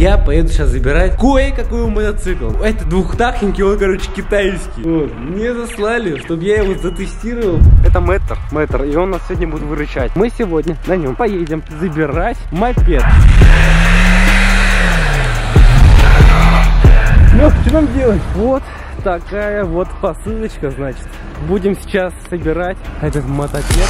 Я поеду сейчас забирать кое-какой мотоцикл. Это двухтахненький, он, короче, китайский. Вот. Мне заслали, чтобы я его затестировал. Это метр, метр, и он нас сегодня будет выручать. Мы сегодня на нем поедем забирать мопед. Лёх, что нам делать? Вот такая вот посылочка, значит. Будем сейчас собирать этот мотопед.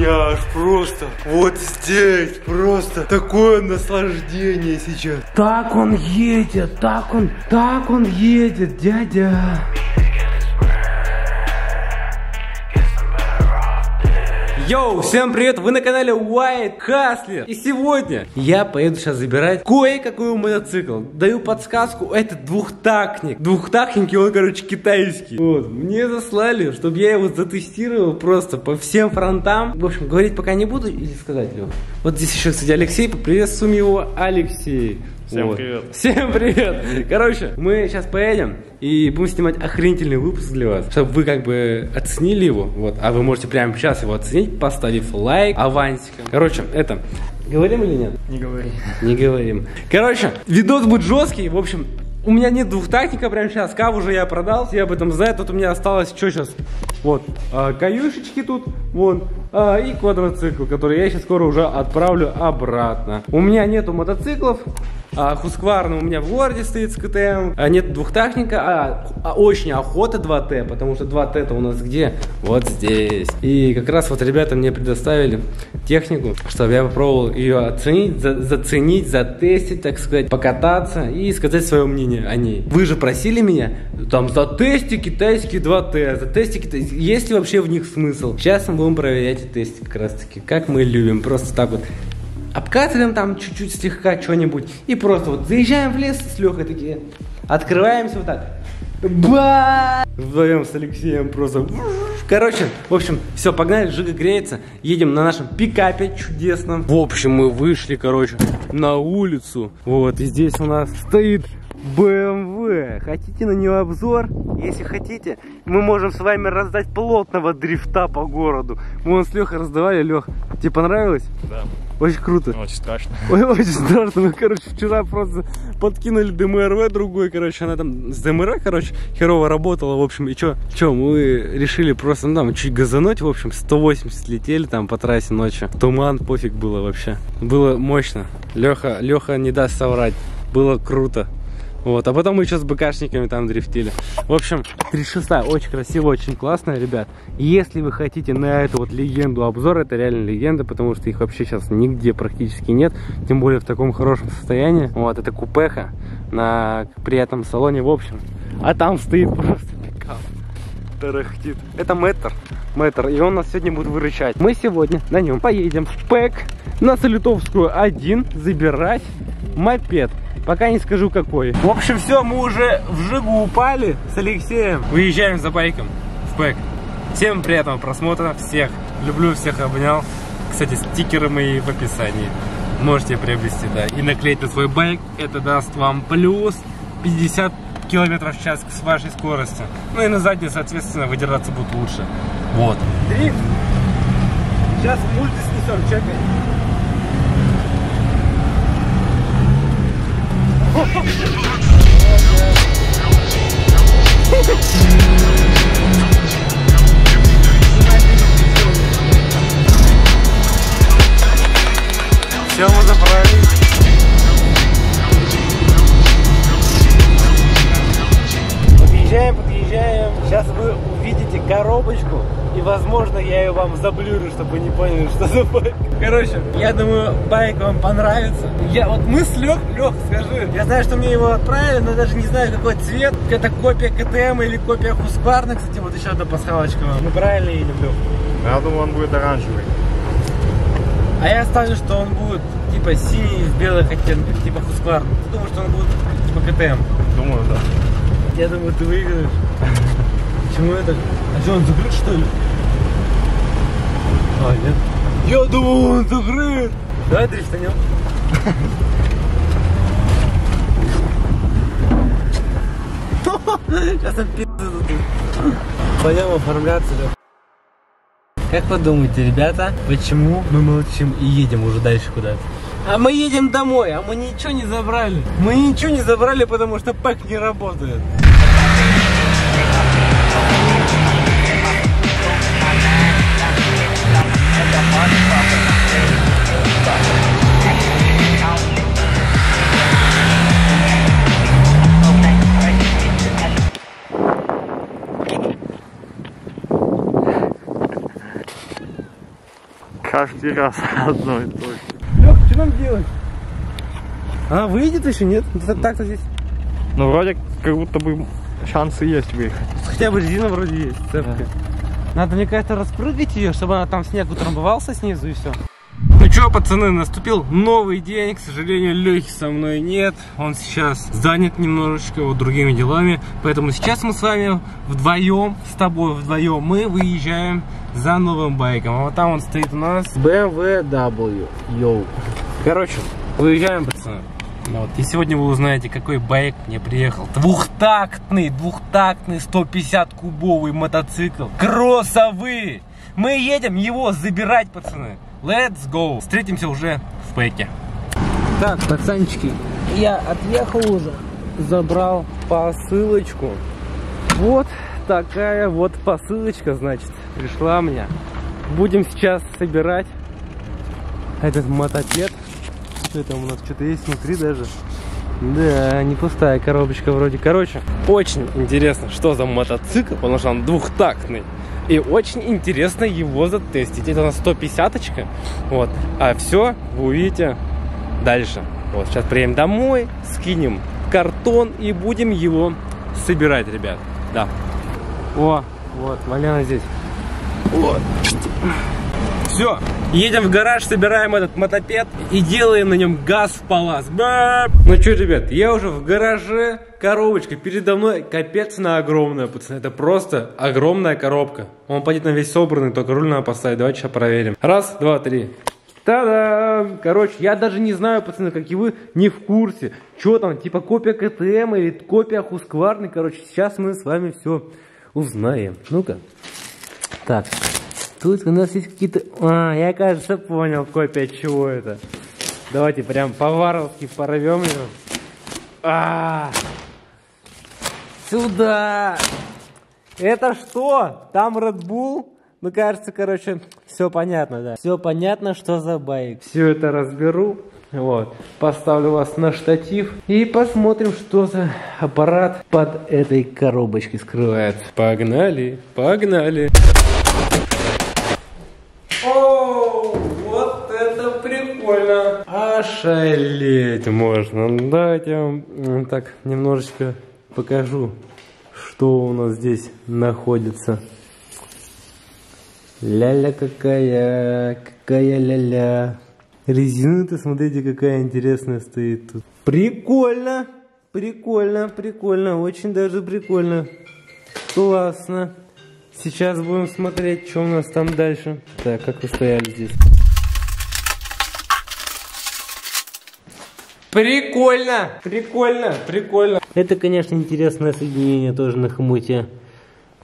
Меня аж просто вот здесь просто такое наслаждение сейчас. Так он едет, так он, так он едет, дядя. Йоу, всем привет, вы на канале White Hustler И сегодня я поеду сейчас забирать кое-какой мотоцикл. Даю подсказку, это двухтактник. Двухтактник, он, короче, китайский. Вот, мне заслали, чтобы я его затестировал просто по всем фронтам. В общем, говорить пока не буду или сказать, Лёх? Вот здесь еще, кстати, Алексей, поприветствуем его, Алексей Всем вот. привет. Всем привет. Короче, мы сейчас поедем и будем снимать охренительный выпуск для вас, чтобы вы как бы оценили его. Вот, а вы можете прямо сейчас его оценить, поставив лайк авансиком. Короче, это говорим или нет? Не говори. Не говорим. Короче, видос будет жесткий. В общем, у меня нет двухтактника прямо сейчас. Кав уже я продал. Все об этом знают. Тут у меня осталось что сейчас? Вот, а, каюшечки тут, вон, а, и квадроцикл, который я сейчас скоро уже отправлю обратно. У меня нету мотоциклов, а, Хускварна у меня в городе стоит с КТМ, а, нет двухтактника, а, а очень охота 2Т, потому что 2Т-то у нас где? Вот здесь. И как раз вот ребята мне предоставили технику, чтобы я попробовал ее оценить, за, заценить, затестить, так сказать, покататься и сказать свое мнение о ней. Вы же просили меня, там, затести китайские 2Т, затести китайские, есть ли вообще в них смысл? Сейчас мы будем проверять и тестить как раз таки, как мы любим, просто так вот обкатываем там чуть-чуть слегка что-нибудь и просто вот заезжаем в лес с Лехой такие, открываемся вот так. Ба! Вдвоем с Алексеем просто. Короче, в общем, все, погнали, Жига греется. Едем на нашем пикапе чудесном. В общем, мы вышли, короче, на улицу. Вот, и здесь у нас стоит BMW. Хотите на нее обзор? Если хотите, мы можем с вами раздать плотного дрифта по городу. Мы вон с Лехой раздавали. Лех, тебе понравилось? Да. Очень круто. Очень страшно. Ой, очень страшно. Мы, короче, вчера просто подкинули ДМРВ другой, короче, она там с ДМР, короче, херово работала, в общем, и чё, чё, мы решили просто, ну, там, чуть газануть, в общем, 180 летели там по трассе ночью. Туман, пофиг было вообще. Было мощно. Леха, Леха не даст соврать. Было круто. Вот, а потом мы еще с БКшниками там дрифтили. В общем, 36 очень красиво, очень классно, ребят. Если вы хотите на эту вот легенду обзор, это реально легенда, потому что их вообще сейчас нигде практически нет. Тем более в таком хорошем состоянии. Вот, это купеха на приятном салоне, в общем. А там стоит просто пикап. Тарахтит. Это метр. Метр. И он нас сегодня будет выручать. Мы сегодня на нем поедем в ПЭК на Солютовскую 1 забирать мопед. Пока не скажу какой. В общем, все, мы уже в Жигу упали с Алексеем. Выезжаем за байком в ПЭК. Всем приятного просмотра. Всех люблю, всех обнял. Кстати, стикеры мои в описании. Можете приобрести, да. И наклеить на свой байк. Это даст вам плюс 50 километров в час с вашей скоростью. Ну и на задней, соответственно, выдираться будет лучше. Вот. Дрифт. Сейчас мульти снесем, чекай. Все, мы заправились. Подъезжаем, подъезжаем. Сейчас вы увидите коробочку. И, возможно, я ее вам заблюрю, чтобы вы не поняли, что за байк. Короче, я думаю, байк вам понравится. Я, вот мы с Лех, Лех, скажи. Я знаю, что мне его отправили, но даже не знаю, какой цвет. Это копия КТМ или копия Хускварна. Кстати, вот еще одна пасхалочка. Мы правильно или Лех? Я думаю, он будет оранжевый. А я ставлю, что он будет типа синий в белых оттенках, типа Husqvarna. Ты думаешь, что он будет типа КТМ? Думаю, да. Я думаю, ты выиграешь. Почему это? А что, он закрыт, что ли? А, нет. Я думал, он закрыт. Давай дрифтанем. Сейчас он пизду Пойдем оформляться, Лёх. Как вы думаете, ребята, почему мы молчим и едем уже дальше куда-то? А мы едем домой, а мы ничего не забрали. Мы ничего не забрали, потому что пэк не работает. Каждый раз одно и то же. Лех, что нам делать? А, выйдет еще, нет? Ну, Так-то здесь Ну, вроде как будто бы шансы есть выехать. хотя бы резина вроде есть, цепкая. Надо, мне кажется, распрыгать ее, чтобы она там снег утрамбовался снизу и все. Ну что, пацаны, наступил новый день. К сожалению, Лехи со мной нет. Он сейчас занят немножечко вот другими делами. Поэтому сейчас мы с вами вдвоем, с тобой вдвоем, мы выезжаем за новым байком. А вот там он стоит у нас. BMW. Йоу. Короче, выезжаем, пацаны. Вот. И сегодня вы узнаете, какой байк мне приехал. Двухтактный, двухтактный 150 кубовый мотоцикл. Кроссовый. Мы едем его забирать, пацаны. Let's go. Встретимся уже в пэке. Так, пацанчики, я отъехал уже. Забрал посылочку. Вот такая вот посылочка, значит, пришла мне. Будем сейчас собирать этот мотопед. Что там у нас что-то есть внутри даже? Да, не пустая коробочка вроде. Короче, очень интересно, что за мотоцикл, потому что он двухтактный. И очень интересно его затестить. Это у нас 150-очка. Вот. А все вы увидите дальше. Вот, сейчас приедем домой, скинем картон и будем его собирать, ребят. Да. О, вот, Маляна здесь. Вот. Все, едем в гараж, собираем этот мотопед и делаем на нем газ в палас. Бап! Ну что, ребят, я уже в гараже, коробочка передо мной капец на огромная, пацаны. Это просто огромная коробка. Он пойдет на весь собранный, только руль надо поставить. Давайте сейчас проверим. Раз, два, три. Та-дам! Короче, я даже не знаю, пацаны, как и вы, не в курсе. Что там, типа копия КТМ или копия Хускварны. Короче, сейчас мы с вами все узнаем. Ну-ка. Так, тут у нас есть какие-то... А, я, кажется, понял, копия чего это. Давайте прям по-варварски порвем ее. А, сюда! Это что? Там Red Bull? Ну, кажется, короче, все понятно, да. Все понятно, что за байк. Все это разберу. Вот. Поставлю вас на штатив. И посмотрим, что за аппарат под этой коробочкой скрывается. Погнали, погнали. О, вот это прикольно. Ошалеть можно. Давайте я вам м, так немножечко покажу, что у нас здесь находится. Ля-ля какая, какая ля-ля. Резина-то, смотрите, какая интересная стоит тут. Прикольно, прикольно, прикольно, очень даже прикольно. Классно. Сейчас будем смотреть, что у нас там дальше. Так, как вы стояли здесь. Прикольно, прикольно, прикольно. Это, конечно, интересное соединение тоже на хомуте.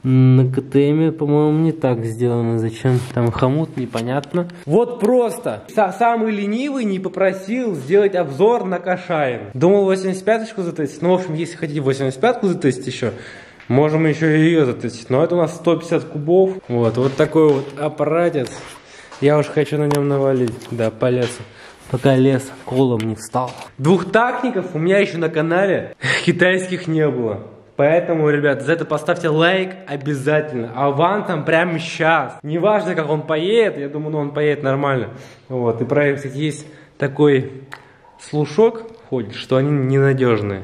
На КТМ, по-моему, не так сделано. Зачем там хомут, непонятно. Вот просто. Са- Самый ленивый не попросил сделать обзор на Кашаин. Думал 85-очку затестить. Ну, в общем, если хотите 85-ку затестить еще, можем еще и ее затестить. Но это у нас 150 кубов. Вот, вот такой вот аппаратец. Я уж хочу на нем навалить. Да, по лесу. Пока лес колом не встал. Двухтактников у меня еще на канале китайских не было. Поэтому, ребят, за это поставьте лайк обязательно. А ван там прямо сейчас. Неважно, как он поедет, я думаю, ну, он поедет нормально. Вот, и правильно, кстати, есть такой слушок ходит, что они ненадежные.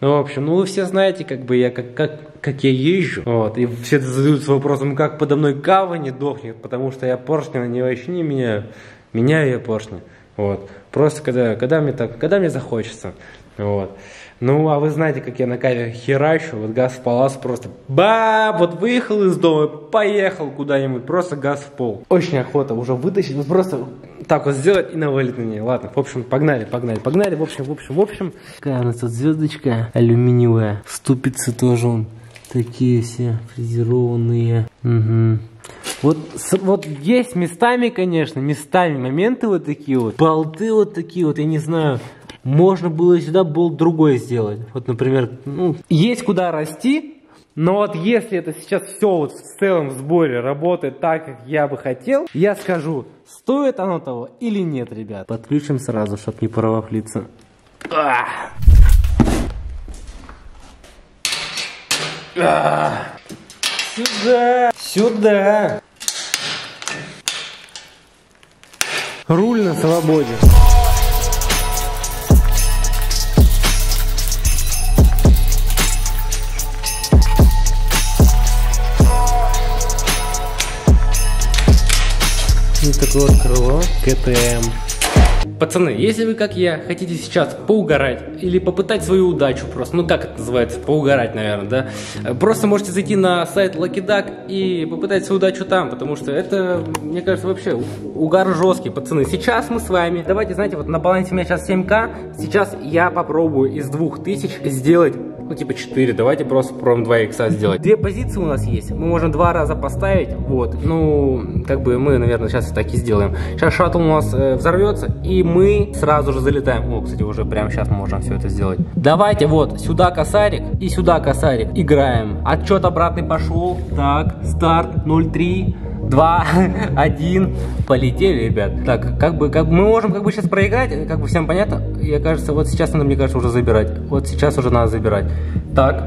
Ну, в общем, ну вы все знаете, как бы я, как, как, как я езжу. Вот, и все задаются вопросом, как подо мной кава не дохнет, потому что я поршни на нее вообще не меняю. Меняю я поршни. Вот. Просто когда, когда мне так, когда мне захочется. Вот. Ну, а вы знаете, как я на каве херачу, вот газ в палас просто ба, вот выехал из дома, поехал куда-нибудь, просто газ в пол. Очень охота уже вытащить, вот просто так вот сделать и навалить на нее. Ладно, в общем, погнали, погнали, погнали, в общем, в общем, в общем. Какая у нас тут звездочка алюминиевая, ступицы тоже он, такие все фрезерованные. Угу. Вот, с- вот есть местами, конечно, местами моменты вот такие вот, болты вот такие вот, я не знаю, можно было сюда болт другой сделать. Вот, например, ну, есть куда расти, но вот если это сейчас все вот в целом в сборе работает так, как я бы хотел, я скажу, стоит оно того или нет, ребят. Подключим сразу, чтобы не провафлиться. Ах. Ах. Сюда! Сюда! Руль на свободе. И такое крыло КТМ. Пацаны, если вы, как я, хотите сейчас поугарать или попытать свою удачу просто, ну как это называется, поугарать, наверное, да, просто можете зайти на сайт Lucky Duck и попытать свою удачу там, потому что это, мне кажется, вообще угар жесткий, пацаны. Сейчас мы с вами, давайте, знаете, вот на балансе у меня сейчас 7к, сейчас я попробую из 2000 сделать ну, типа 4, давайте просто попробуем 2 икса сделать. Две позиции у нас есть, мы можем два раза поставить, вот, ну, как бы мы, наверное, сейчас так и сделаем. Сейчас шаттл у нас э, взорвется, и мы сразу же залетаем. О, кстати, уже прямо сейчас мы можем все это сделать. Давайте вот сюда косарик и сюда косарик. Играем. Отчет обратный пошел. Так, старт 0-3. 2, 1, полетели, ребят. Так, как бы, как мы можем как бы сейчас проиграть, как бы всем понятно. Я кажется, вот сейчас надо, мне кажется, уже забирать. Вот сейчас уже надо забирать. Так,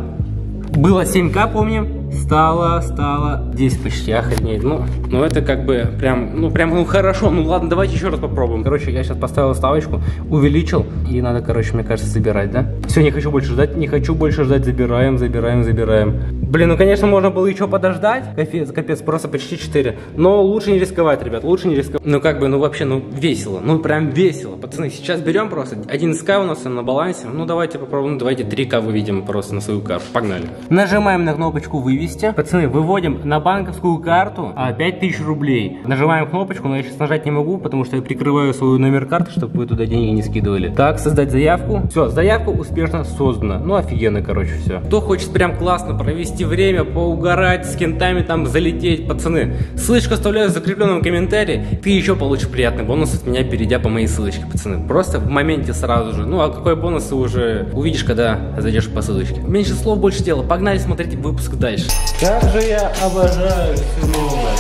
было 7к, помним. Стало, стало 10 почти, охренеть. Ну, ну это как бы прям, ну прям, ну хорошо. Ну ладно, давайте еще раз попробуем. Короче, я сейчас поставил ставочку, увеличил. И надо, короче, мне кажется, забирать, да? Все, не хочу больше ждать, не хочу больше ждать. Забираем, забираем, забираем. Блин, ну конечно, можно было еще подождать. Капец, капец, просто почти 4. Но лучше не рисковать, ребят, лучше не рисковать. Ну как бы, ну вообще, ну весело. Ну прям весело. Пацаны, сейчас берем просто 11к у нас на балансе. Ну давайте попробуем, ну, давайте 3к выведем просто на свою карту. Погнали. Нажимаем на кнопочку вывести. Пацаны, выводим на банковскую карту а, 5000 рублей. Нажимаем кнопочку, но я сейчас нажать не могу, потому что я прикрываю свой номер карты, чтобы вы туда деньги не скидывали. Так, создать заявку. Все, заявка успешно создана. Ну офигенно, короче, все. Кто хочет прям классно провести время, поугарать, с кентами там залететь, пацаны, ссылочку оставляю в закрепленном комментарии. Ты еще получишь приятный бонус от меня, перейдя по моей ссылочке, пацаны. Просто в моменте сразу же. Ну а какой бонус ты уже увидишь, когда зайдешь по ссылочке. Меньше слов, больше дела. Погнали смотреть выпуск дальше. Как же я обожаю все новое.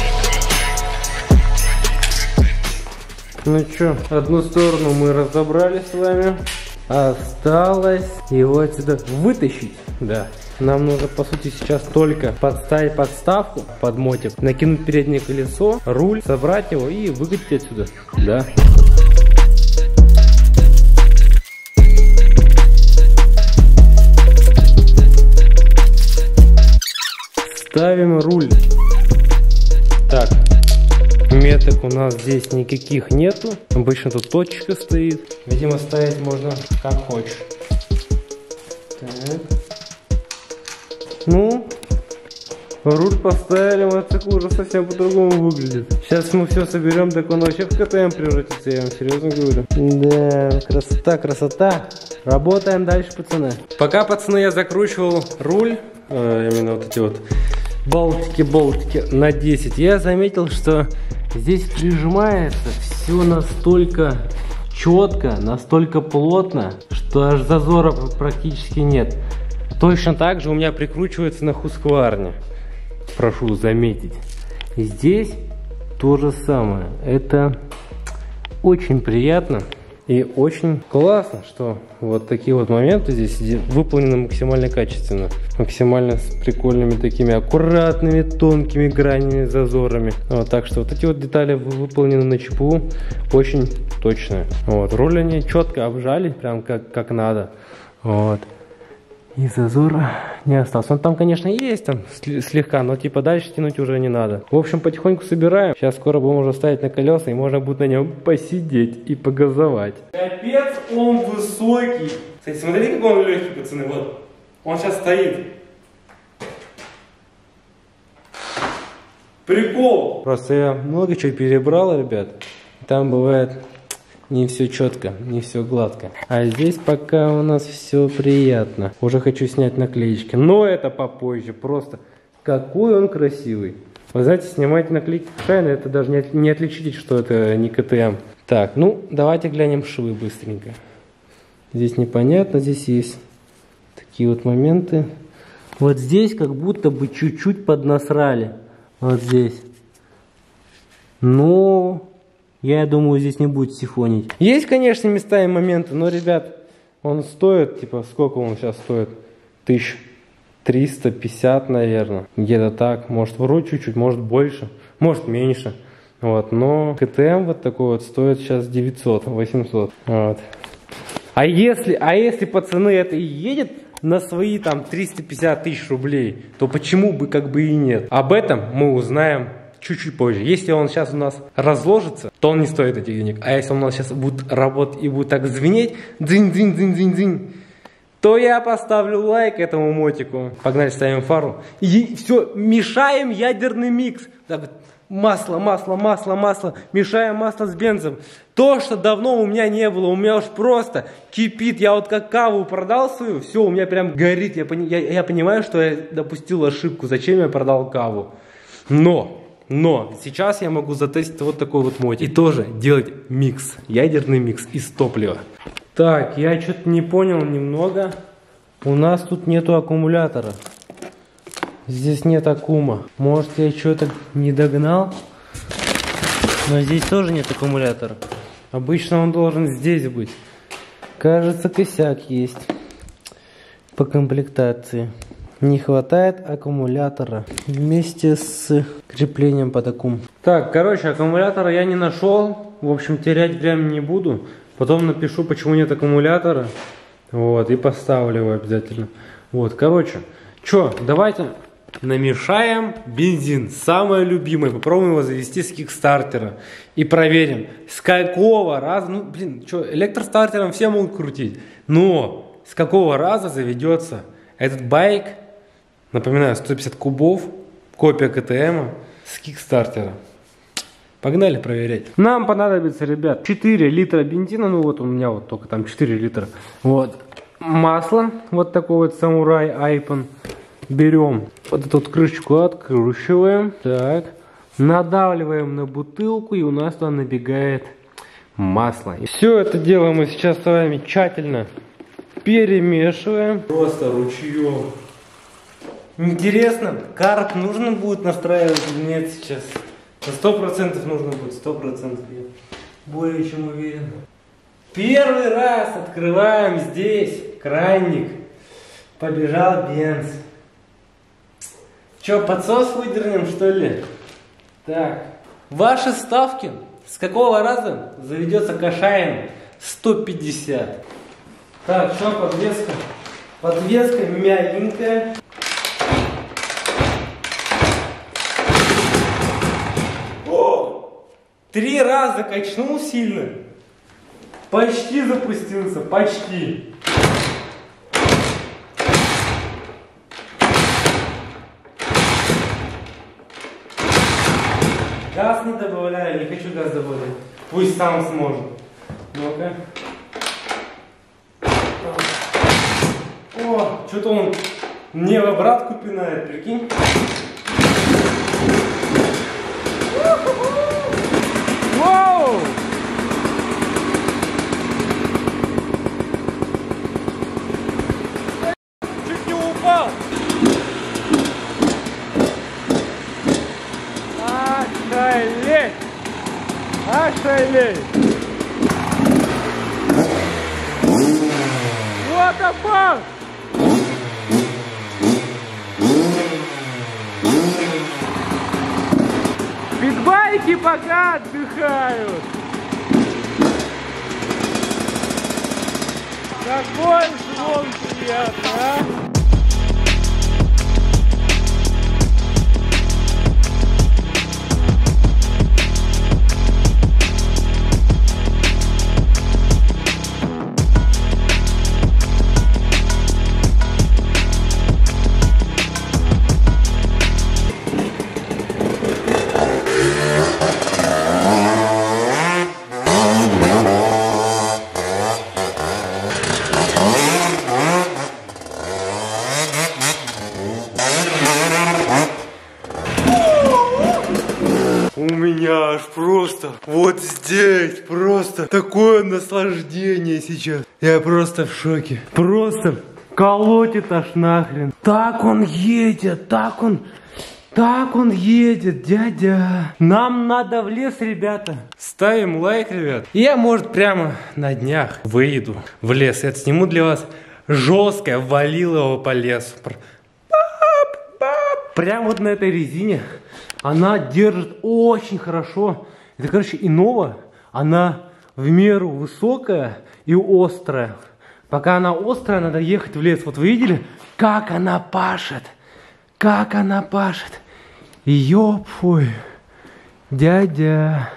Ну что, одну сторону мы разобрали с вами. Осталось его отсюда вытащить. Да. Нам нужно, по сути, сейчас только подставить подставку под мотик, накинуть переднее колесо, руль, собрать его и выкатить отсюда. Да. Ставим руль. Так, меток у нас здесь никаких нету. Обычно тут точка стоит. Видимо, ставить можно как хочешь. Так. Ну, руль поставили, мотоцикл уже совсем по-другому выглядит. Сейчас мы все соберем, так он вообще в КТМ превратится, я вам серьезно говорю. Да, красота, красота. Работаем дальше, пацаны. Пока, пацаны, я закручивал руль, э, именно вот эти вот болтики, болтики на 10, я заметил, что здесь прижимается все настолько четко, настолько плотно, что аж зазора практически нет. Точно так же у меня прикручивается на хускварне. Прошу заметить. Здесь то же самое. Это очень приятно и очень классно, что вот такие вот моменты здесь выполнены максимально качественно. Максимально с прикольными такими аккуратными, тонкими гранями, зазорами. Вот, так что вот эти вот детали вы- выполнены на ЧПУ очень точно. Вот, руль они четко обжали, прям как, как надо. Вот. И зазора не остался. Он там, конечно, есть там слегка, но типа дальше тянуть уже не надо. В общем, потихоньку собираем. Сейчас скоро будем уже ставить на колеса, и можно будет на нем посидеть и погазовать. Капец, он высокий. Кстати, смотрите, какой он легкий, пацаны. Вот. Он сейчас стоит. Прикол. Просто я много чего перебрал, ребят. Там бывает не все четко, не все гладко. А здесь пока у нас все приятно. Уже хочу снять наклеечки. Но это попозже. Просто какой он красивый. Вы знаете, снимать наклейки Кашайна, это даже не, не отличить, что это не КТМ. Так, ну, давайте глянем швы быстренько. Здесь непонятно, здесь есть такие вот моменты. Вот здесь как будто бы чуть-чуть поднасрали. Вот здесь. Но я думаю, здесь не будет сифонить. Есть, конечно, места и моменты, но, ребят, он стоит, типа, сколько он сейчас стоит? Тысяч 350, наверное. Где-то так. Может, вру чуть-чуть, может, больше, может, меньше. Вот, но КТМ вот такой вот стоит сейчас 900, 800. Вот. А если, а если пацаны это и едет на свои там 350 тысяч рублей, то почему бы как бы и нет? Об этом мы узнаем чуть-чуть позже. Если он сейчас у нас разложится, то он не стоит этих денег. А если он у нас сейчас будет работать и будет так звенеть, дзынь-дзынь-дзынь-дзынь-дзынь, то я поставлю лайк этому мотику. Погнали, ставим фару. И все, мешаем ядерный микс. Так масло, масло, масло, масло. Мешаем масло с бензом. То, что давно у меня не было, у меня уж просто кипит. Я вот как каву продал свою, все, у меня прям горит. Я, пони- я, я понимаю, что я допустил ошибку. Зачем я продал каву? Но, но, сейчас я могу затестить вот такой вот мотик. И тоже делать микс, ядерный микс из топлива. Так, я что-то не понял немного. У нас тут нету аккумулятора. Здесь нет аккума. Может я что-то не догнал? Но здесь тоже нет аккумулятора. Обычно он должен здесь быть. Кажется, косяк есть по комплектации. Не хватает аккумулятора вместе с креплением под аккум. Так, короче, аккумулятора я не нашел. В общем, терять время не буду. Потом напишу, почему нет аккумулятора. Вот, и поставлю его обязательно. Вот, короче, что, давайте намешаем бензин. Самое любимое. Попробуем его завести с кикстартера. И проверим, с какого раза, ну, блин, что, электростартером все могут крутить. Но с какого раза заведется этот байк, напоминаю, 150 кубов, копия КТМ с кикстартера. Погнали проверять. Нам понадобится, ребят, 4 литра бензина. Ну вот у меня вот только там 4 литра. Вот. Масло. Вот такой вот самурай айпон. Берем вот эту вот крышечку, откручиваем. Так. Надавливаем на бутылку и у нас туда набегает масло. И все это дело мы сейчас с вами тщательно перемешиваем. Просто ручьем. Интересно, карт нужно будет настраивать или нет сейчас? Сто процентов нужно будет, сто процентов. Я более чем уверен. Первый раз открываем здесь кранник. Побежал бенз. Че, подсос выдернем, что ли? Так. Ваши ставки с какого раза заведется кашаем 150? Так, что подвеска? Подвеска мягенькая. Три раза качнул сильно. Почти запустился, почти. Газ не добавляю, не хочу газ добавлять. Пусть сам сможет. Ну-ка. О, что-то он мне в обратку пинает, прикинь. Такое наслаждение сейчас. Я просто в шоке. Просто колотит аж нахрен. Так он едет, так он... Так он едет, дядя. Нам надо в лес, ребята. Ставим лайк, ребят. Я, может, прямо на днях выйду в лес. Я сниму для вас жесткое валилово по лесу. Прям вот на этой резине она держит очень хорошо. Это, короче, иного. Она в меру высокая и острая. Пока она острая, надо ехать в лес. Вот вы видели, как она пашет? Как она пашет? Ёп, ой, дядя.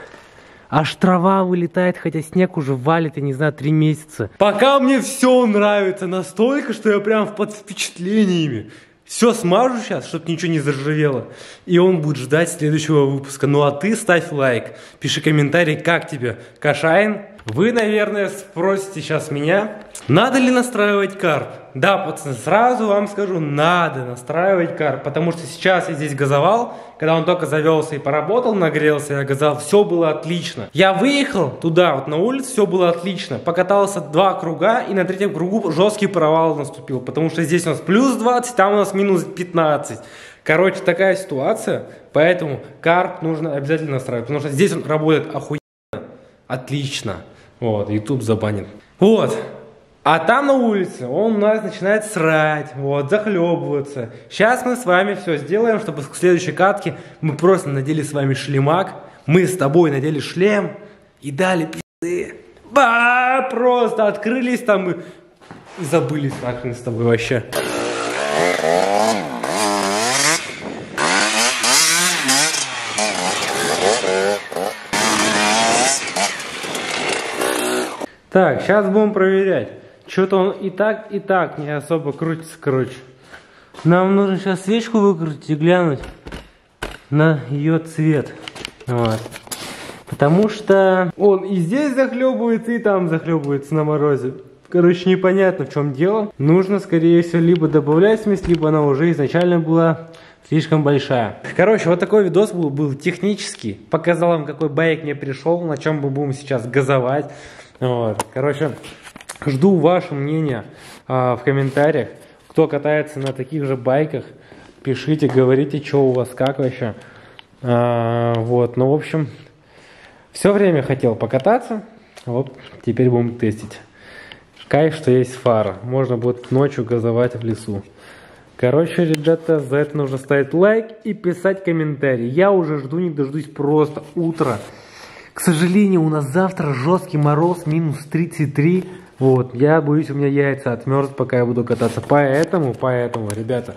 Аж трава вылетает, хотя снег уже валит, я не знаю, три месяца. Пока мне все нравится настолько, что я прям под впечатлениями. Все смажу сейчас, чтобы ничего не заржавело. И он будет ждать следующего выпуска. Ну а ты ставь лайк, пиши комментарий, как тебе Кашайн. Вы, наверное, спросите сейчас меня, надо ли настраивать карп? Да, пацаны, сразу вам скажу, надо настраивать карп, потому что сейчас я здесь газовал, когда он только завелся и поработал, нагрелся, я газовал, все было отлично. Я выехал туда, вот на улицу, все было отлично, покатался два круга, и на третьем кругу жесткий провал наступил, потому что здесь у нас плюс 20, там у нас минус 15. Короче, такая ситуация, поэтому карп нужно обязательно настраивать, потому что здесь он работает охуенно, отлично. Вот, YouTube забанит. Вот, а там на улице он у нас начинает срать, вот, захлебываться. Сейчас мы с вами все сделаем, чтобы к следующей катке мы просто надели с вами шлемак. Мы с тобой надели шлем и дали пизды. Ба, просто открылись там и, и забылись нахрен с тобой вообще. Так, сейчас будем проверять. Что-то он и так, и так не особо крутится, короче. Нам нужно сейчас свечку выкрутить и глянуть на ее цвет. Вот. Потому что он и здесь захлебывается, и там захлебывается на морозе. Короче, непонятно в чем дело. Нужно, скорее всего, либо добавлять смесь, либо она уже изначально была слишком большая. Короче, вот такой видос был, был технический. Показал вам, какой байк мне пришел, на чем мы будем сейчас газовать. Вот. Короче, Жду ваше мнение а, в комментариях. Кто катается на таких же байках, пишите, говорите, что у вас как вообще. А, вот, ну, в общем, все время хотел покататься. Вот, теперь будем тестить. Кайф, что есть фара. Можно будет ночью газовать в лесу. Короче, ребята, за это нужно ставить лайк и писать комментарий. Я уже жду, не дождусь просто утро. К сожалению, у нас завтра жесткий мороз, минус 33. Вот, я боюсь, у меня яйца отмерзнут, пока я буду кататься. Поэтому, поэтому, ребята,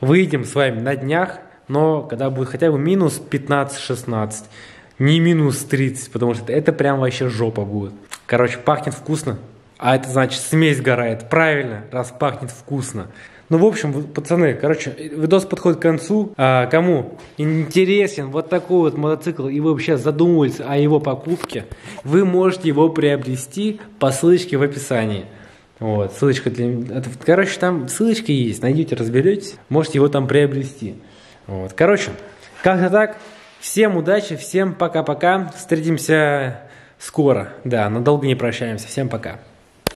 выйдем с вами на днях, но когда будет хотя бы минус 15-16, не минус 30, потому что это прям вообще жопа будет. Короче, пахнет вкусно, а это значит смесь горает. Правильно, раз пахнет вкусно. Ну, в общем, пацаны, короче, видос подходит к концу. А, кому интересен вот такой вот мотоцикл, и вы вообще задумывались о его покупке, вы можете его приобрести по ссылочке в описании. Вот, ссылочка для... Короче, там ссылочка есть, найдите, разберетесь, можете его там приобрести. Вот, короче, как-то так. Всем удачи, всем пока-пока. Встретимся скоро. Да, надолго не прощаемся. Всем пока.